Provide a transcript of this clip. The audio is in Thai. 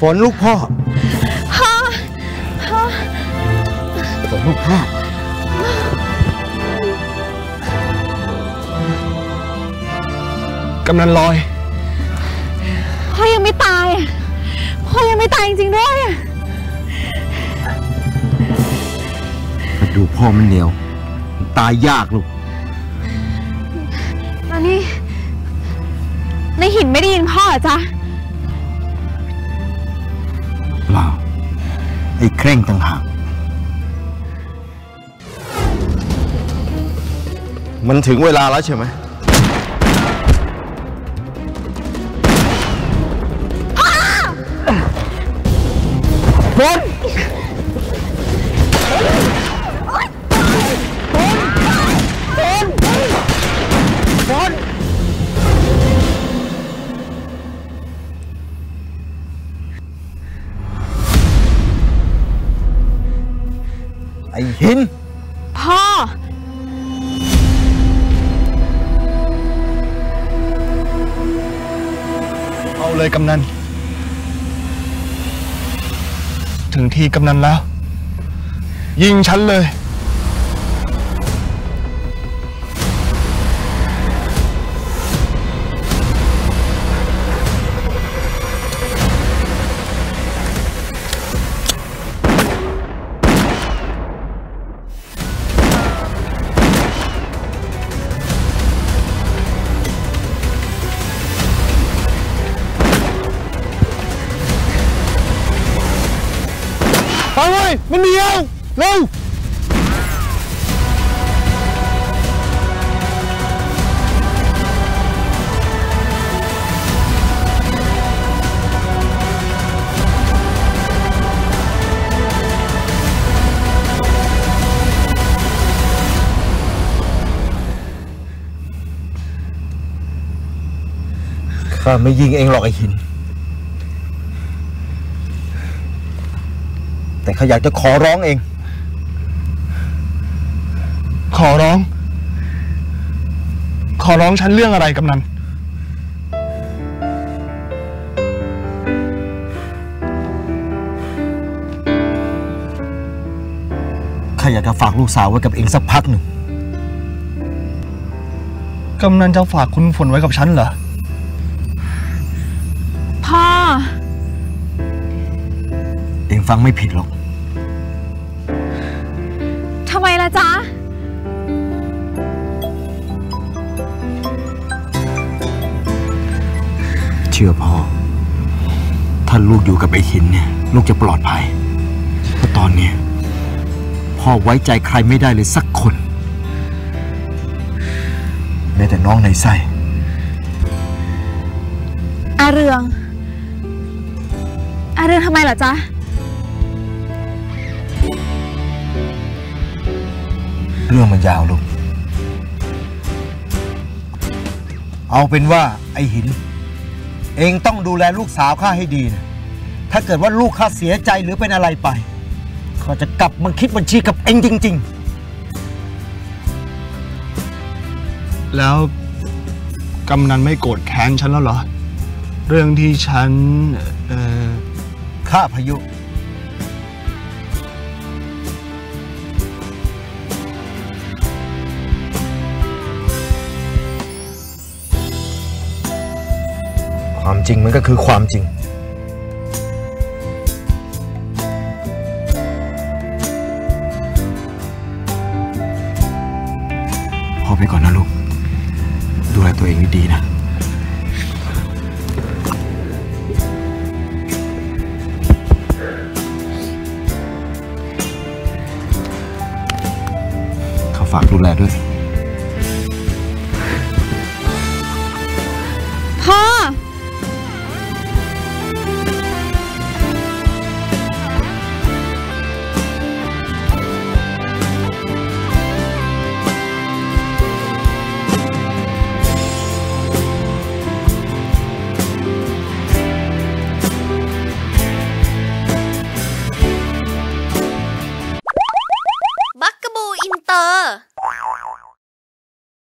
ฝนลูกพ่อ พ่อ พ่อ ฝนลูกพ่อ กำนันลอย พ่อยังไม่ตายอะพ่อยังไม่ตายจริงๆด้วยอะกระดูกพ่อมันเหนียว ตายยากลูกแล้วนี่ในหินไม่ได้ยินพ่อเหรอจ๊ะ ไอ้เคร่งต่างหาก มันถึงเวลาแล้วใช่ไหม บน หิน พ่อ เอาเลยกำนัน ถึงที่กำนันแล้ว ยิงฉันเลย ไปเว้ยมันเหนียวเร็วข้าไม่ยิงเองหรอกไอ้หิน แต่ข้าอยากจะขอร้องเอง ขอร้อง ขอร้องฉันเรื่องอะไรกำนันข้าอยากจะฝากลูกสาวไว้กับเองสักพักหนึ่งกำนันจะฝากคุณฝนไว้กับฉันเหรอ พ่อ เองฟังไม่ผิดหรอก ชื่อพ่อ ถ้าลูกอยู่กับไอ้หินเนี่ย ลูกจะปลอดภัย เพราะตอนเนี้ยพ่อไว้ใจใครไม่ได้เลยสักคน แม้แต่น้องในไส้อาเรือง อาเรืองทำไมเหรอจ๊ะ เรื่องมันยาวลูก เอาเป็นว่าไอ้หิน เองต้องดูแลลูกสาวข้าให้ดีนะ ถ้าเกิดว่าลูกข้าเสียใจหรือเป็นอะไรไปข้าจะกลับมาคิดบัญชีกับเองจริงแล้วกำนันไม่โกรธแค้นฉันแล้วเหรอ เรื่องที่ฉันเอ่อๆข้าพายุ ความจริงมันก็คือความจริงพอไปก่อนนะลูก ดูแลตัวเองดีๆนะเขาฝากดูแลด้วย